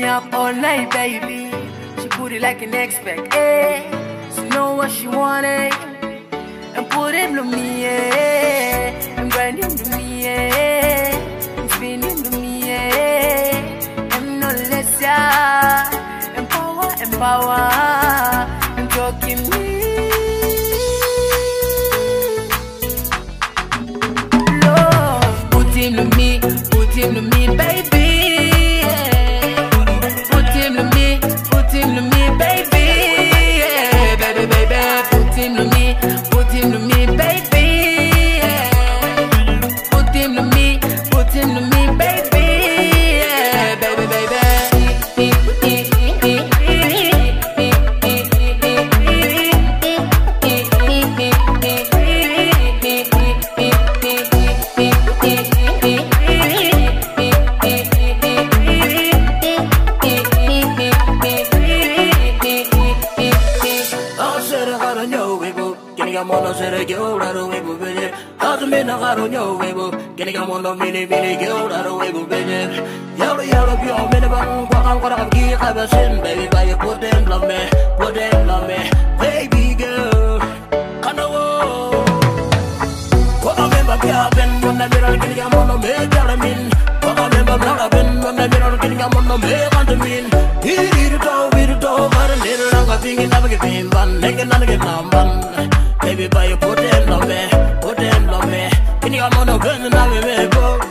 up all night, baby. She put it like an expect, eh? She know what she wanted. And put it to me, eh? And grind it to me, eh? And spin it to me, eh? And no less, yeah. And power, mono sere gyo raro we bu beje Hatu me na Kini ka mono mini mini gyo raro we bu beje Yalo yalo pyo mene bang Kwa kang kwa rakam ki kaba sin put in love me love me. Baby girl Kana wo Kwa member pya ben Mona mirar kini ka mono me Kwa member bla ben Mona mirar kini ka mono me go.